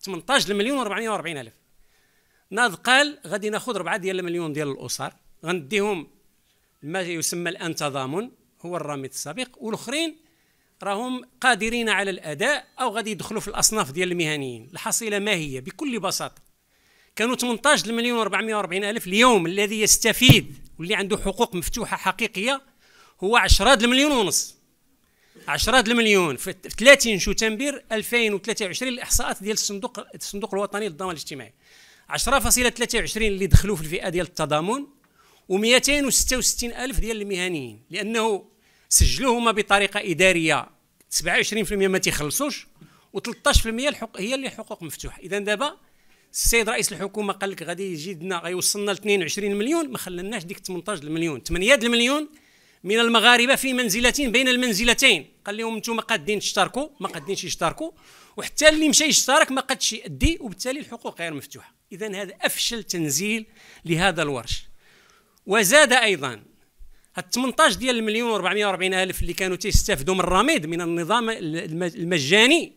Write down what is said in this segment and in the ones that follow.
18 مليون و440 ألف. ناض قال غادي ناخذ 4 ديال المليون ديال الأسر. غنديهم ما يسمى الآن تضامن هو الرامد السابق. والأخرين راهم قادرين على الأداء أو غادي يدخلوا في الأصناف ديال المهنيين. الحصيلة ما هي؟ بكل بساطة. كانوا 18 مليون و440 ألف اليوم الذي يستفيد واللي عنده حقوق مفتوحة حقيقية هو 10 المليون ونص. 10 المليون في 30 شتنبر 2023 الاحصاءات ديال الصندوق الصندوق الوطني للضمان الاجتماعي. 10.23 اللي دخلوا في الفئة ديال التضامن و266 ألف ديال المهنيين. لأنه سجلوهما بطريقة إدارية 27% ما تيخلصوش و13% الحق هي اللي حقوق مفتوحة. إذا دابا السيد رئيس الحكومة قال لك غادي يجيدنا غيوصلنا ل 22 مليون ما خلناش ديك 18 المليون. 8 المليون من المغاربة في منزله بين المنزلتين. قال لهم أنتم قادين تشتركوا ما قادينش يشتركوا. وحتى اللي مشى يشترك ما قادش يأدي وبالتالي الحقوق غير مفتوحة. اذا هذا أفشل تنزيل لهذا الورش. وزاد أيضا هاد 18 ديال المليون و440 ألف اللي كانوا تيستافدوا من الرميد من النظام المجاني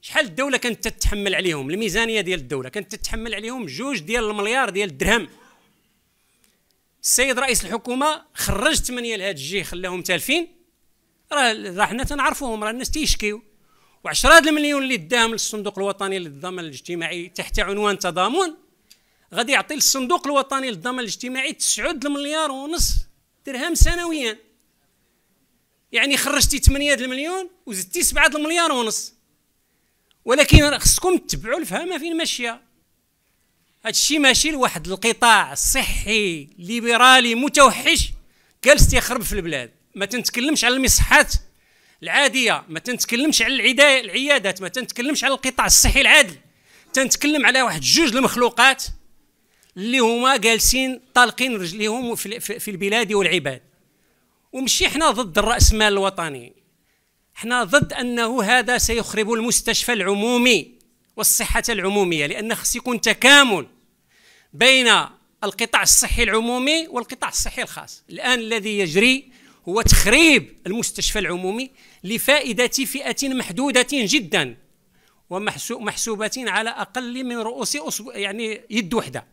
شحال الدولة كانت تتحمل عليهم؟ الميزانية ديال الدولة كانت تتحمل عليهم جوج ديال المليار ديال الدرهم. السيد رئيس الحكومة خرج 8 لهاد الجي خلاهم تالفين. راه حنا تنعرفوهم راه الناس تيشكيو. و10 المليون اللي داهم للصندوق الوطني للضمان الاجتماعي تحت عنوان تضامن غادي يعطي للصندوق الوطني للضمان الاجتماعي 9 المليار ونص درهم سنويا. يعني خرجتي 8 المليون وزدتي 7 المليار ونص. ولكن خصكم تتبعوا الفهمه فين ماشية. هذا الشيء ماشي لواحد القطاع صحي ليبرالي متوحش جالس تيخرب في البلاد. ما تنتكلمش على المصحات العادية ما تنتكلمش على العيادات ما تنتكلمش على القطاع الصحي العادي تنتكلم على واحد جوج المخلوقات اللي هما جالسين طالقين رجليهم في, في البلاد والعباد. ومشي حنا ضد الرأسمال الوطني. حنا ضد أنه هذا سيخرب المستشفى العمومي والصحة العمومية لأن خص يكون تكامل. بين القطاع الصحي العمومي والقطاع الصحي الخاص. الآن الذي يجري هو تخريب المستشفى العمومي لفائدة فئة محدودة جدا ومحسوبة على أقل من رؤوس يعني يد وحدة.